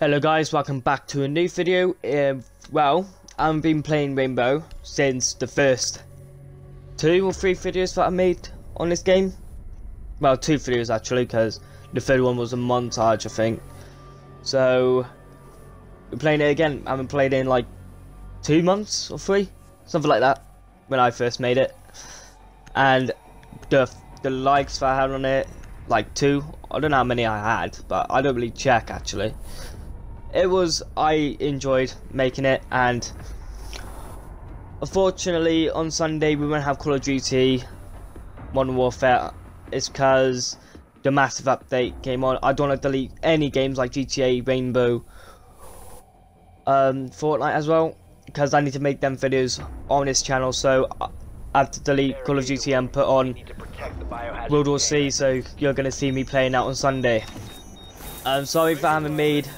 Hello guys, welcome back to a new video. Um, well, I've been playing Rainbow since the first two or three videos that I made on this game. Well, two videos actually, because the third one was a montage, I think. So, we're playing it again. I haven't played it in like two months or three, something like that, when I first made it. And the the likes that I had on it, like two. I don't know how many I had, but I don't really check actually it was I enjoyed making it and unfortunately on Sunday we won't have Call of Duty Modern Warfare. It's because the massive update came on. I don't want to delete any games like GTA Rainbow um, Fortnite as well because I need to make them videos on this channel. So I have to delete Call of Duty and put on World War C so you're going to see me playing out on Sunday. I'm sorry for having made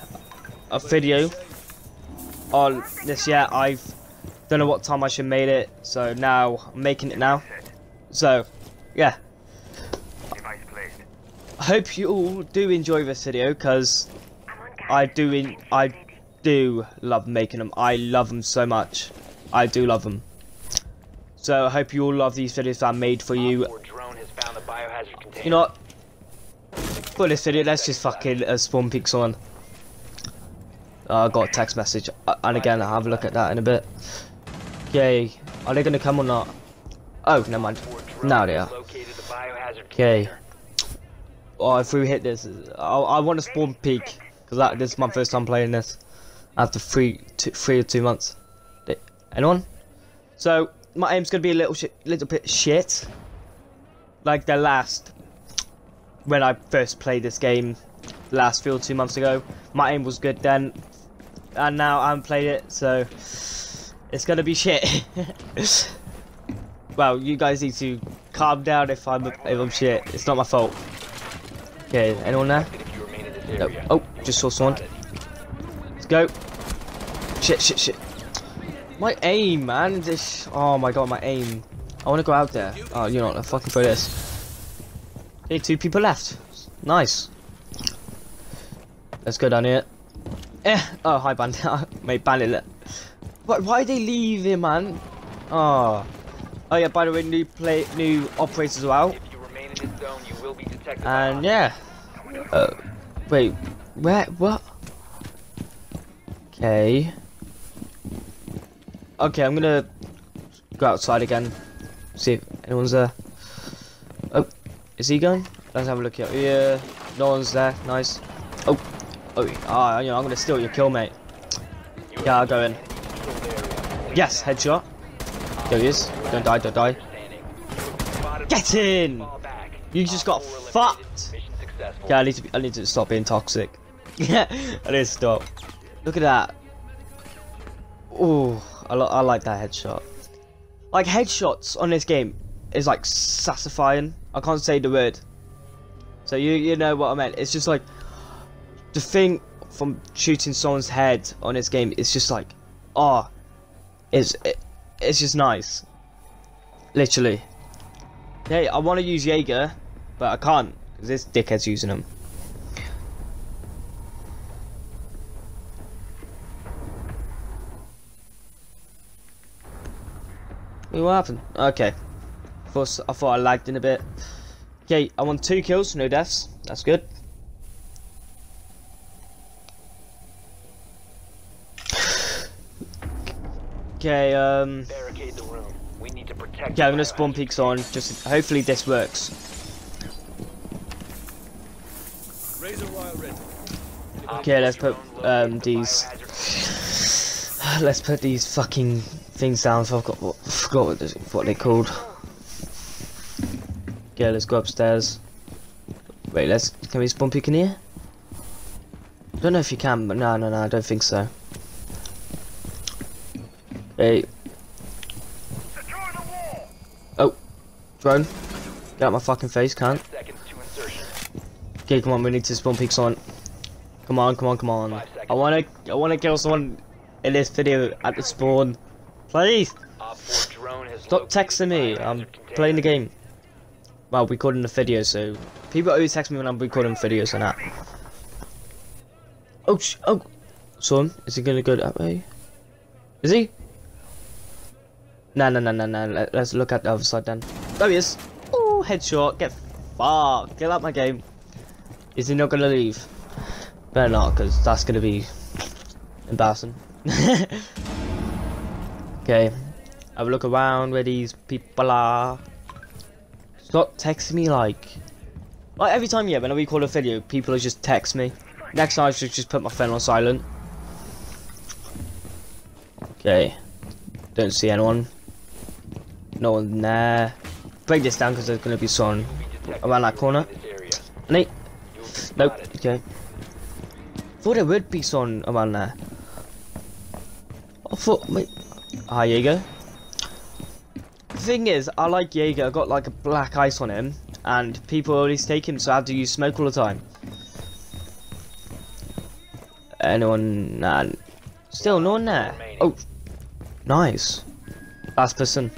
a video on this yet. I've don't know what time I should made it, so now I'm making it now. So, yeah. I hope you all do enjoy this video because I do in I do love making them. I love them so much. I do love them. So I hope you all love these videos I made for you. You know what? For this video, let's just fucking uh, spawn peaks on. I got a text message, uh, and again, I'll have a look at that in a bit. Yay. Are they going to come or not? Oh, never mind. Now they are. Okay. Oh, if we hit this, I, I want to spawn peak, because this is my first time playing this. After three, two, three or two months. Anyone? So, my aim's going to be a little, little bit shit. Like the last, when I first played this game, last field two months ago. My aim was good then and now I haven't played it, so it's gonna be shit. well, you guys need to calm down if I'm if I'm shit. It's not my fault. Okay, anyone there? No. Oh, just saw someone. Let's go. Shit, shit, shit. My aim, man. This. Oh my god, my aim. I want to go out there. Oh, you know, what? fucking throw this. Okay, two people left. Nice. Let's go down here. Eh. Oh, hi, Bandit. Mate, Bandit. But why they leave him, man? Oh. Oh yeah. By the way, new play, new operators as well. and yeah. Uh, wait. Where? What? Okay. Okay, I'm gonna go outside again. See if anyone's there. Oh, is he going? Let's have a look here. Yeah, no one's there. Nice. Oh. Oh, oh you know, I'm gonna steal your kill, mate. Yeah, I'll go in. Yes, headshot. There he is. Don't die, don't die. Get in! You just got fucked. Yeah, I need to. Be, I need to stop being toxic. Yeah, I need to stop. Look at that. Oh, I, I like that headshot. Like headshots on this game is like satisfying. I can't say the word. So you you know what I meant. It's just like the thing from shooting someone's head on this game is just like, oh, it's it, it's just nice. Literally. Hey, I want to use Jaeger, but I can't because this dickhead's using them. what happened? Okay. Thought, I thought I lagged in a bit. Okay, I want two kills, no deaths. That's good. Okay, um... Okay, I'm gonna spawn peaks on, just hopefully this works. Okay, let's put um, these... Let's put these fucking things down, so I've got what, forgot what, this, what they're called. Okay, let's go upstairs. Wait, let's... Can we spawn peek in here? I don't know if you can, but no, no, no, I don't think so. Hey. Oh. Drone. Get out my fucking face, can't. Okay, come on, we need to spawn peaks on. Come on, come on, come on. I wanna I wanna kill someone in this video at the spawn. Please! Stop texting me. I'm playing the game. Well, recording the video, so people always text me when I'm recording videos and that. Oh, sh oh. son. Is he gonna go that way? Is he? No, no, no, no, no. Let, us look at the other side then. There he is. Oh, headshot. Get fucked. Get out my game. Is he not gonna leave? Better not, because that's gonna be embarrassing. okay. Have a look around where these people are. Stop texting me like... Like every time, yeah, when I record a video, people just text me. Next time I should just put my phone on silent. Okay. Don't see anyone. No one there. Break this down because there's going to be someone around that corner. Nate. Nope. Okay. Thought there would be someone around there. I thought, wait. Ah, Jaeger. Thing is, I like Jaeger. I got like a black ice on him, and people always take him, so I have to use smoke all the time. Anyone? Nah. Still no one there. Oh, nice. Last person.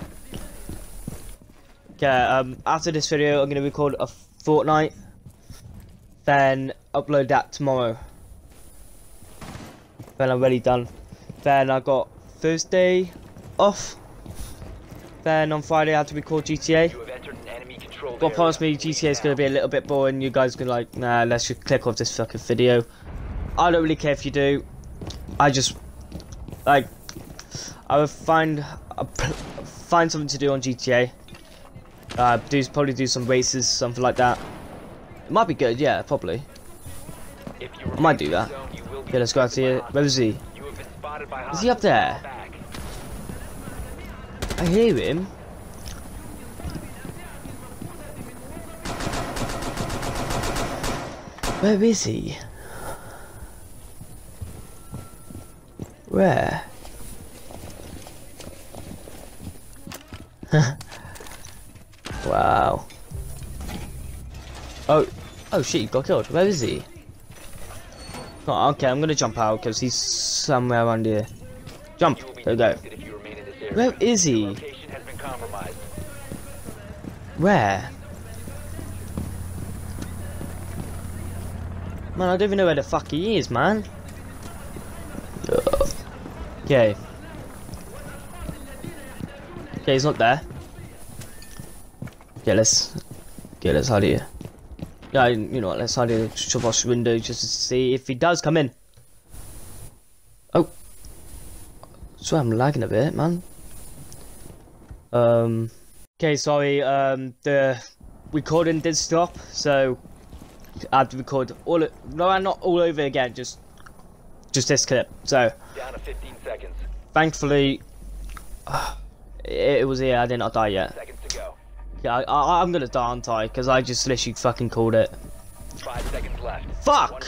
Okay, um, after this video, I'm going to record a Fortnite, then upload that tomorrow. Then I'm ready done. Then I got Thursday off. Then on Friday I have to record GTA. God promise me GTA is going to be a little bit boring. You guys are going to like, nah, let's just click off this fucking video. I don't really care if you do. I just like I would find find something to do on GTA. Uh, do probably do some races, something like that. It might be good, yeah, probably. I might do that. Okay, let's go out to here. Where is he? Is he up there? I hear him. Where is he? Where? Oh, shit, he got killed. Where is he? Oh, okay, I'm gonna jump out because he's somewhere around here. Jump. There we go. Where is he? Where? Man, I don't even know where the fuck he is, man. Okay. Okay, he's not there. Okay, let's get let's hide here. Yeah, you know what, let's hide off the window just to see if he does come in. Oh. So I'm lagging a bit, man. Um Okay, sorry, um the recording did stop, so I have to record all it no not all over again, just just this clip. So down to 15 seconds. Thankfully, uh, it, it, was here. I did not die yet. Seconds to go. Yeah, I, I, am gonna die, aren't I? Because I just literally fucking called it. Five seconds left. Fuck!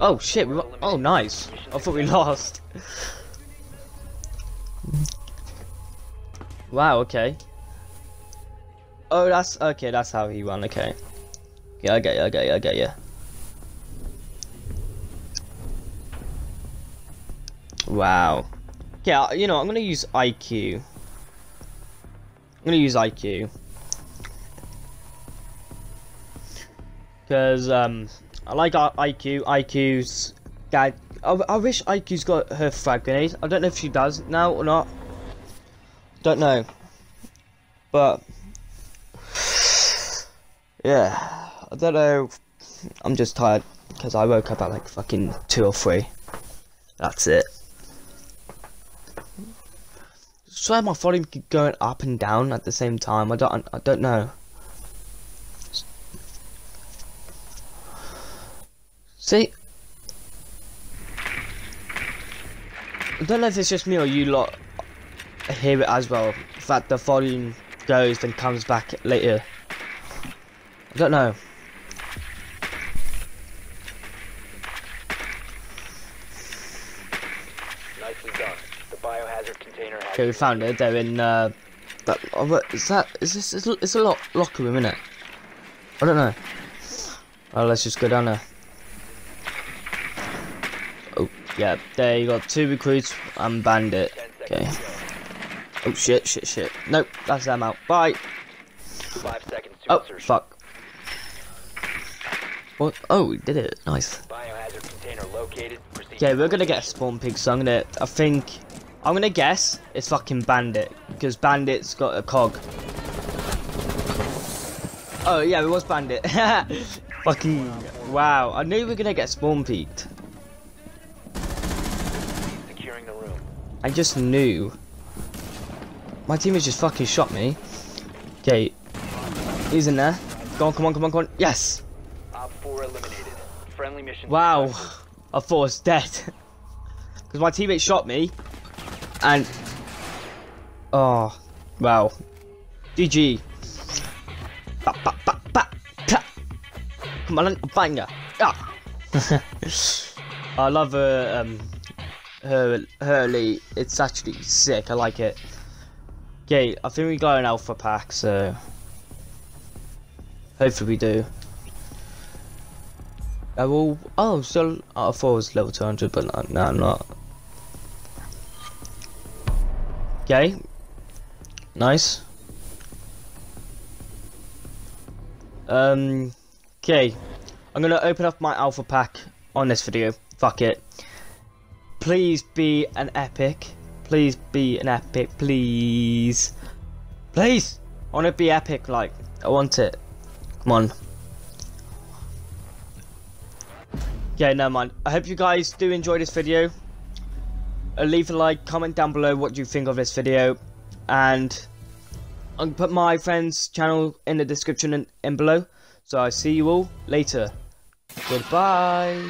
Oh shit! We, oh nice. I thought we lost. wow. Okay. Oh, that's okay. That's how he won. Okay. Yeah, I get you. I get you. I get you. Wow. Yeah, you know, I'm gonna use IQ. Gonna use IQ. Because, um, I like IQ. IQ's guy. I, I wish IQ's got her frag grenade. I don't know if she does now or not. Don't know. But, yeah, I don't know. I'm just tired because I woke up at like fucking 2 or 3. That's it. Swear my volume keep going up and down at the same time. I don't I don't know. See? I don't know if it's just me or you lot hear it as well. The fact the volume goes then comes back later. I don't know. Okay, we found it. They're in. Uh, that, oh, what, is that? Is this? It's, it's a lock, locker room, isn't it? I don't know. Oh, let's just go down there. Oh, yeah. There you got two recruits and bandit. Okay. Oh shit, shit, shit. Nope, that's them out. Bye. Five seconds oh, fuck. What? Oh, we did it. Nice. Defuser container located. Okay, we're gonna get a spawn pig, so I'm gonna. I think. I'm gonna guess it's fucking Bandit. Because Bandit's got a cog. Oh, yeah, it was Bandit. fucking. Wow, I knew we were gonna get spawn peeked. Securing the room. I just knew. My teammates just fucking shot me. Okay. He's in there. Go on, come on, come on, come on. Yes! Op 4 eliminated. Friendly mission. Wow. I thought I was dead. Because my teammate shot me. And. Oh. Wow. GG. Ba, ba, ba, ba, ta. Come on, banger. Ah. I love her, um, her, Hurley. It's actually sick. I like it. Okay, I think we got an alpha pack, so. Hopefully we do. I will. Oh, so I thought it was level 200, but no, no, I'm not. Okay. Nice. Um. Okay. I'm gonna open up my alpha pack on this video. Fuck it. Please be an epic. Please be an epic. Please. Please. I want to be epic. Like I want it. Come on. Yeah, no mind. I hope you guys do enjoy this video. Uh, leave a like, comment down below what you think of this video, and I'll put my friend's channel in the description and in below. So I see you all later. Goodbye.